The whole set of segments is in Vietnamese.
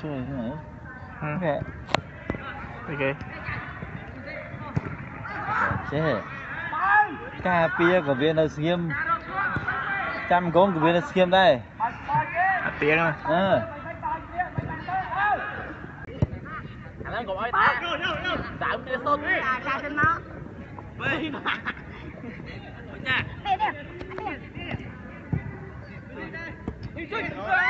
做一下来。嗯。OK。OK。Chết Ca pia của bên là xiêm Trăm con của bên là xiêm đây. À pia đó mà Ừ. Thằng anh của ơi ta Đã ông kia sốt Là cha chân nó Bây mà Bây nè Bây nè Bây nè Bây nè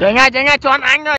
chơi ngay chơi ngay cho anh anh thôi.